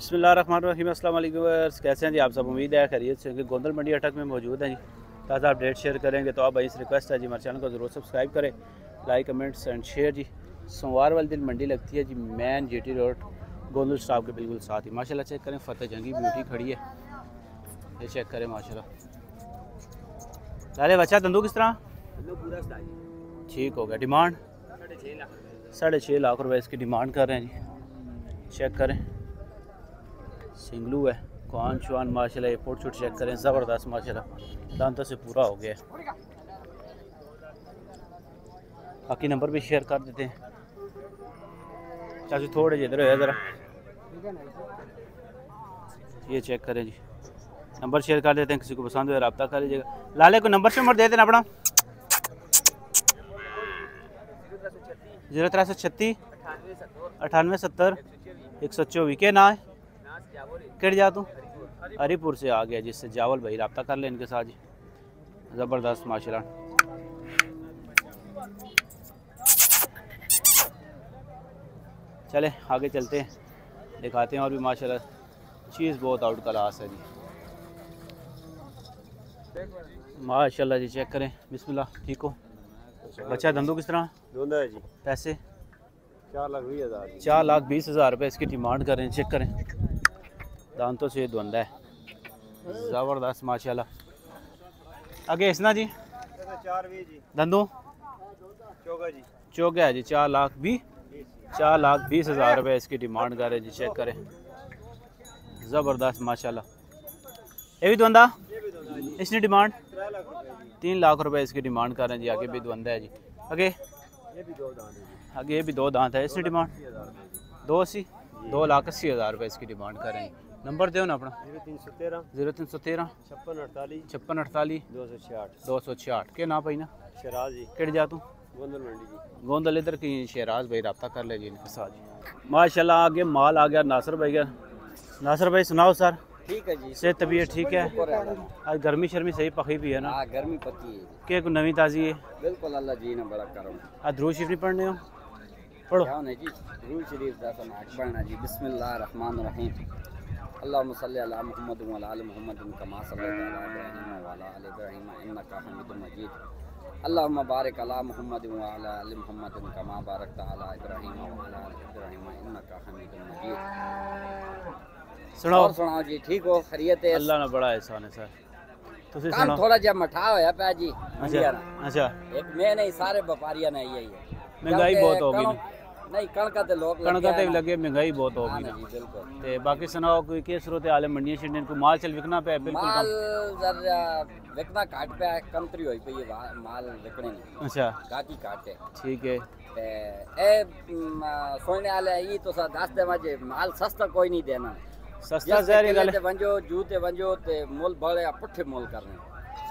بسم اللہ الرحمن الرحیم، السلام علیکم ورس کیسے ہیں جی؟ آپ سب امید ہے خیریت سے کہ گوندل منڈی اٹک میں موجود ہیں جی۔ تازہ اپڈیٹ شیئر کریں گے تو آپ بھائی اس ریکویسٹ ہے جی ہمارے چینل کو ضرور سبسکرائب کریں۔ لائک کمنٹس اینڈ شیئر جی۔ سوموار والے دن منڈی لگتی ہے جی main G T road, Gondal staff کے بالکل ساتھ ہی۔ ماشاء اللہ چیک کریں، فتح جنگی بیوٹی کھڑی ہے۔ یہ چیک کریں ماشاء اللہ لالے، بچہ، دندو کس طرح؟ ٹھیک ہو گیا۔ ڈیمانڈ؟ ساڑھے چھ لاکھ روپے اس کی ڈیمانڈ کر رہے ہیں جی۔ چیک کریں۔ سنگلو ہے۔ کوان شوان ماشاء اللہ پوٹ چھوٹ چیک کریں، زبردست ماشاء اللہ دانتوں سے پورا ہو گیا۔ باقی نمبر بھی شیئر کر دیتے ہیں۔ چاچو تھوڑے جی ادھر ہے ذرا۔ یہ چیک کریں جی۔ نمبر شیئر کر دیتے ہیں، کسی کو پسند ہو رابطہ کر لیجیے گا۔ لالے کو نمبر سے نمبر دے دینا اپنا۔ زیرو ترہ سو چھتی۔ اٹھانوے ستر۔ ایک سو چوبیس۔ کے نا ہے؟ کٹ جا تو؟ ہری پور سے آ گیا جس سے جاول بھائی رابطہ کر لیں ان کے ساتھ جی۔ زبردست ماشاء اللہ چلے آگے چلتے ہیں۔ دکھاتے ہیں اور بھی ماشاء اللہ چیز بہت آؤٹ کلاس ہے جی۔ ماشاء اللہ جی چیک کریں۔ بسم اللہ ٹھیک ہو؟ بچہ دندو کس طرح؟ دوندا ہے جی۔ پیسے؟ چار لاکھ بیس ہزار۔ چار لاکھ بیس ہزار روپے اس کی ڈیمانڈ کریں چیک کریں۔ دانتوں سے یہ دھوندا ہے۔ زبردست ماشاء اللہ آگے اسنا جی۔ جی۔ دندو چوکا جی۔ ہے جی چار لاکھ بھی۔ چار لاکھ بیس ہزار روپے اس کی ڈیمانڈ کریں جی چیک کریں۔ زبردست ماشاء اللہ یہ بھی دوندا اس نے ڈیمانڈ؟ جی تین لاکھ روپے اس کی ڈیمانڈ کر رہے ہیں جی آگے بھی دوندا ہے جی۔ آگے؟ جی۔ آگے یہ بھی دو دانت ہے اس کی ڈیمانڈ؟ دو اسی؟ دو لاکھ اسی ہزار روپے اس کی ڈیمانڈ کر رہے ہیں۔ نمبر دو نا اپنا۔ زیرو تین سو تیرہ۔ چھپن اڑتالیس۔ چھپن اٹھتالیس دو سو چھیاٹھ۔ دو سو چھیاٹھ۔ کے نا پہ نا؟ شراز جی۔ کٹ جا تو؟ گوندل منڈی جی۔ گوندل ادھر کی شہراز بھائی رابطہ کر لے جی ساتھ۔ جی۔ ماشاء اللہ آگے مال آ گیا ناصر بھائی کا۔ ناصر بھائی سناؤ سر۔ ٹھیک ہے جی۔ صحت طبیعت ٹھیک ہے۔ آج گرمی شرمی صحیح پکی بھی ہے نا؟ ہاں گرمی پکی ہے کہ کوئی نوی تازی ہے؟ بالکل اللہ جی نے بڑا کرم۔ آج درود شریف نہیں پڑھنے ہو؟ پڑھو۔ جی؟ درود شریف دا سماعت پڑھنا جی۔ بسم اللہ الرحمن الرحیم۔ اللہم صلی علی محمد و علی محمد کما صلی علی ابراہیم و علی آل ابراہیم انکا حمید مجید اللہم بارک علی محمد و علی محمد کما بارکت علی ابراہیم و علی ابراہیم انکا حمید مجید سناؤ. سناؤ جی ٹھیک ہو؟ خیریت ہے؟ اللہ نے بڑا احسان ہے سر۔ کام تھوڑا جہا مٹھا ہویا پیا جی اچھا اچھا۔ ایک میں نہیں سارے وپاریاں نے یہی ہے۔ مہنگائی کیونکہ بہت نہیں کڑکا تے لوگ کڑکا تے۔ لگے مہنگائی بہت ہو ہاں گئی نا۔ جی تے باقی سناؤ کوئی کیا صورت حال ہے منڈیاں شنڈیاں کو مال چل وکنا پہ بالکل مال ذرا وکنا پیا ہے کمتری ہوئی پئی مال وکنے نہیں اچھا۔ گاٹی گھٹ ہے۔ ٹھیک ہے۔ تے اے سونے والے یہ تو سا دس دے وجے مال سستا کوئی نہیں دینا۔ سستا زہری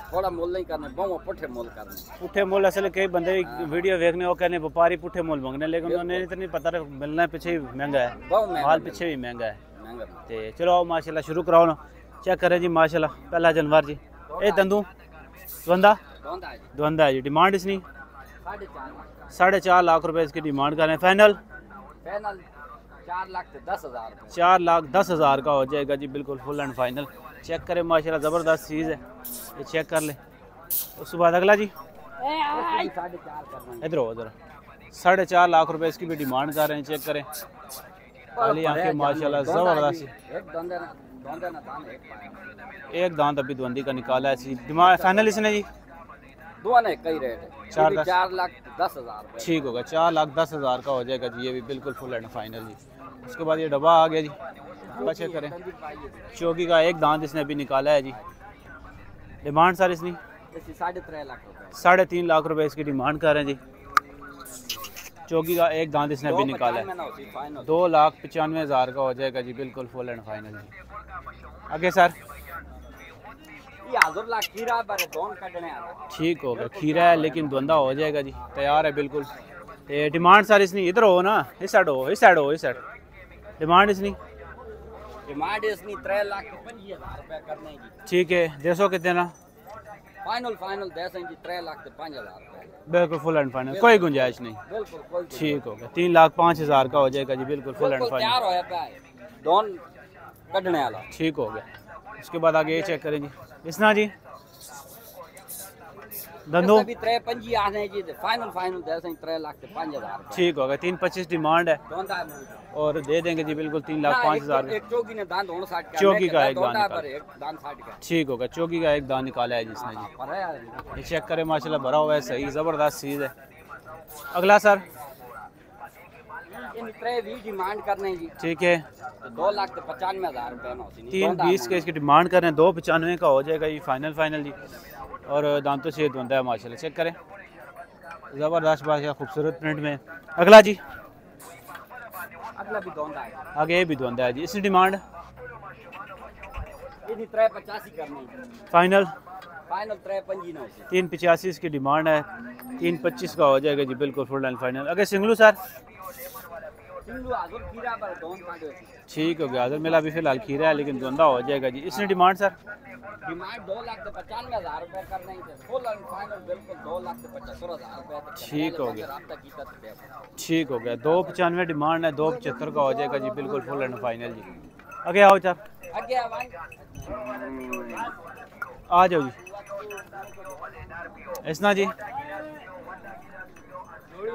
تھوڑا مول نہیں کرنے بہت پٹھے مول کرنے پٹھے مول اصل کئی بندے ویڈیو دیکھنے وہ کہنے وپاری پٹھے مول منگنے لیکن انہیں اتنی پتہ رہے ملنا پیچھے بھی مہنگا ہے مہنگا مال پیچھے بھی مہنگا ہے تے چلو آؤ ماشاءاللہ شروع کراؤ نا چیک کریں جی ماشاءاللہ پہلا جنور جی اے دندو دوندا دوندا ہے جی ڈیمانڈ اس نہیں ساڑھے چار لاکھ روپے اس کی ڈیمانڈ کر رہے ہیں فائنل فائنل چار لاکھ تے دس ہزار روپے چار لاکھ دس ہزار کا ہو جائے گا جی بالکل فل اینڈ فائنل چیک کریں ماشاءاللہ زبردست چیز ہے۔ یہ چیک کر لیں اس کے بعد اگلا جی۔ ادھر ہو ادھر ساڑھے چار لاکھ روپے اس کی بھی ڈیمانڈ کر رہے ہیں چیک کریں۔ کالی آنکھیں ماشاءاللہ زبردست۔ ایک دانت ابھی دوندی کا نکالا ہے۔ اسی فائنل اس نے جی۔ دو نے کئی ریٹ ہے چار لاکھ دس ہزار ٹھیک ہوگا چار لاکھ دس ہزار کا ہو جائے گا جی یہ بھی بالکل فل اینڈ فائنل جی۔ اس کے بعد یہ ڈبا آ گیا جی۔ ڈبا کریں چوکی کا ایک دانت اس نے ابھی نکالا ہے جی۔ ڈیمانڈ سر اس نے ساڑھے تین لاکھ روپے اس کی ڈیمانڈ کر رہے ہیں جی۔ چوکی کا ایک دانت اس نے ابھی نکالا ہے۔ دو لاکھ پچانوے ہزار کا ہو جائے گا جی بالکل فل اینڈ فائنل جی۔ آگے سر۔ ٹھیک ہوگا کھیرا ہے لیکن دوندا ہو جائے گا جی۔ تیار ہے بالکل۔ ڈیمانڈ سر اس نے ادھر ہو نا۔ اس سائڈ ہو، اس سائڈ ہو، اس سائڈ۔ ڈیمانڈ اس نے ڈیمانڈ ہے اس ડિમાન્ડ એસની 3 લાખ 25000 રૂપિયા કરને જી ઠીક હે દેસો કિતના فائنل فائنل دیسیں جی ترے لاکھ پنجی ہزار روپے بلکل فل اینڈ فائنل کوئی گنجائش نہیں۔ بالکل ٹھیک ہوگا تین لاکھ پانچ ہزار کا ہو جائے گا جی بالکل فل اینڈ فائنل تیار ہویا پیا ہے۔ ڈون کڈنے آلا ٹھیک ہوگا اس کے بعد آگے یہ چیک کریں جی۔ اسنا جی۔ دندوں ابھی 53 جی فائنل فائنل دے سیں 3 لاکھ ٹھیک ڈیمانڈ ہے اور دے دیں گے جی بالکل 3 لاکھ ایک چوکی نے ہون چوکی کا ایک چوکی کا ایک نکالا ہے جس نے جی یہ چیک کریں ماشاءاللہ بھرا ہوا ہے صحیح زبردست چیز ہے اگلا سر ڈیمانڈ کرنے ٹھیک ہے دو لاکھ پچانوے ہزار تین بیس کے اس کی ڈیمانڈ کر رہے ہیں دو پچانوے کا ہو جائے گا یہ فائنل فائنل جی اور دانتوں سے دھندہ ہے ماشاءاللہ۔ چیک کریں۔ زبردست بادشاہ خوبصورت پرنٹ میں۔ اگلا جی۔ اگلا بھی دوندہ ہے۔ آگے بھی دوندہ ہے جی۔ اس کی ڈیمانڈ؟ فائنل؟ تین پچاسی اس کی ڈیمانڈ ہے۔ تین پچیس کا ہو جائے گا جی بالکل فل لائن فائنل۔ اگر سنگلو سر۔ ٹھیک ہو گیا حاضر میلا ابھی فی الحال کھیرا ہے لیکن دوندہ ہو جائے گا جی۔ اس نے ڈیمانڈ سر؟ ڈیمانڈ دو لاکھ ہزار روپے کر رہے ہیں دو لاکھ ہزار روپے ٹھیک ہو گیا۔ ٹھیک ہو گیا۔ دو پچانوے ڈیمانڈ ہے دو پچہتر کا ہو جائے گا جی بالکل فل اینڈ فائنل جی۔ اگے آؤ چار۔ آ جاؤ جی۔ اسنا جی۔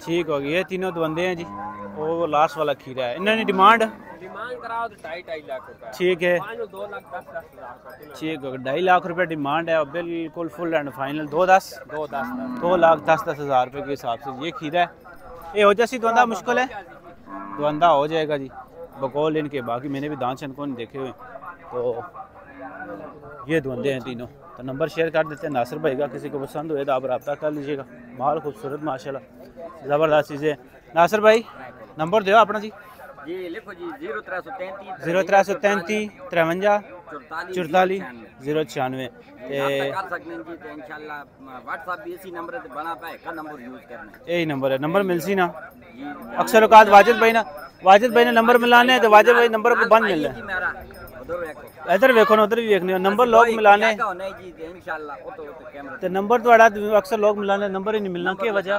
ٹھیک ہوگی یہ تینوں دوندے ہیں جی وہ لاس والا کھیرا ہے انہوں نے ڈیمانڈ ٹھیک ہے ٹھیک ہو ڈھائی لاکھ روپے ڈیمانڈ ہے بالکل فل اینڈ فائنل دو دس دو لاکھ دس دس ہزار روپے کے حساب سے یہ کھیرا ہے یہ ہو جیسی دوندہ مشکل ہے دوندہ ہو جائے گا جی بکول ان کے باقی میں نے بھی دان چند کو نہیں دیکھے ہوئے تو یہ دوندے ہیں تینوں تو نمبر شیئر کر دیتے ہیں۔ ناصر بھائی کا کسی کو پسند ہوئے تو آپ رابطہ کر لیجیے گا۔ مال خوبصورت ماشاءاللہ۔ زبردست چیزیں۔ ناصر بھائی نمبر دیو اپنا جی۔ زیرو تر سو تینتی ترونجا چورتالی زیرو چھیانوے۔ یہی نمبر ہے۔ نمبر مل سی نا اکثر اوقات واجد بھائی نا واجد بھائی نے نمبر ملانے ہیں تو واجد بھائی نمبر کو بند مل رہا ہے ادھر ویکھو۔ ادھر بھی ویکھنے نمبر لوگ ملانے۔ تے نمبر تو اکثر لوگ ملانے نمبر ہی نہیں ملنا کی وجہ؟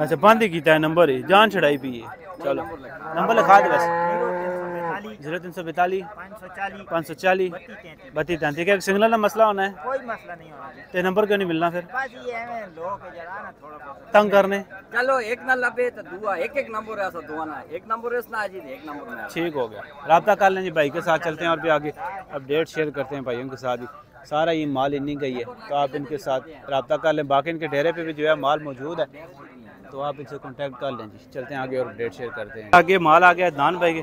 اچھا بند ہی کیتا ہے نمبر ہی جان چھڑائی پی چلو نمبر لکھا دے بس۔ زیرو تین سو بیتالیس پانچ سو چالیس بتی ہے مسئلہ ہونا نمبر کیوں نہیں ملنا پھر تنگ کرنے چلو ایک نہ لبے تو دعا ایک ایک نمبر ہے دعا نہ ایک نمبر اس نہ ایک نمبر ٹھیک ہو گیا رابطہ کر لیں جی بھائی کے ساتھ چلتے ہیں اور بھی آگے شیئر کرتے ہیں بھائیوں کے ساتھ ہی سارا یہ مال انہیں گئی ہے تو آپ ان کے ساتھ رابطہ کر لیں باقی ان کے ڈیرے پہ بھی جو ہے مال موجود ہے تو آپ ان سے کانٹیکٹ کر لیں جی چلتے ہیں آگے اور ڈیٹ شیئر کرتے ہیں آگے مال آ گیا دان بھائی کے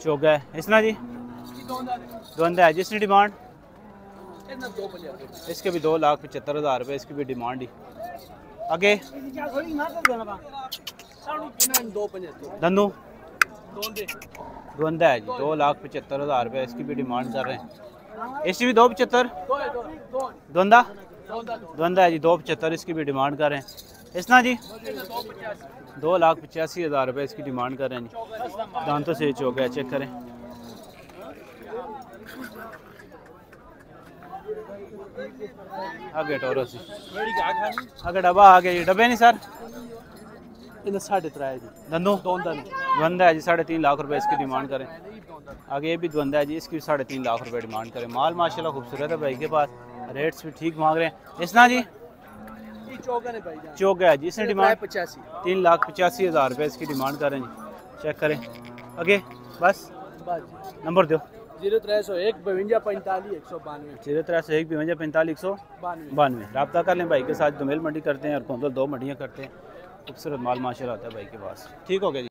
ਚੋਗਾ ਹੈ ਇਸ ਨਾਲ ਜੀ دوندہ ہے جس نے ڈیمانڈ اس کے بھی دو لاکھ پچہتر ہزار روپے اس کی بھی ڈیمانڈ ہی اگے دندو دوندہ ہے جی دو لاکھ پچہتر ہزار روپے اس کی بھی ڈیمانڈ کر رہے ہیں اس کی بھی دو پچہتر دوندہ دوندہ ہے جی دو پچہتر اس کی بھی ڈیمانڈ کر رہے ہیں اس اسنا جی؟ دو لاکھ پچاسی ہزار روپے اس کی ڈیمانڈ کر کریں جی۔ دانتوں سے چوک گیا چیک کریں۔ آگے ٹورو سے آگے ڈبا آگے یہ ڈبے نہیں سر؟ انہیں ساڑھے تر ہے جی۔ دندوں؟ دوندہ ہے جی ساڑھے تین لاکھ روپے اس کی ڈیمانڈ کریں۔ آگے یہ بھی دوندہ ہے جی اس کی ساڑھے تین لاکھ روپے ڈیمانڈ کریں۔ مال ماشاءاللہ خوبصورت ہے بھائی کے پاس ریٹس بھی ٹھیک مانگ رہے ہیں۔ اس اسنا جی؟ چوکا ہے جی اس نے ڈیمانڈ تین لاکھ پچاسی ہزار روپے اس کی ڈیمانڈ کر کریں جی چیک کریں اگے بس نمبر دو زیرو ترہ سو ایک بونجا پینتالیس ایک سو بانوے زیرو ترہ سو ایک بونجا پینتالیس ایک سو بانوے رابطہ کر لیں بھائی کے ساتھ دومیل منڈی کرتے ہیں اور کوندل دو منڈیاں کرتے ہیں خوبصورت مال ماشاء اللہ ہوتا ہے بھائی کے پاس ٹھیک ہو گیا جی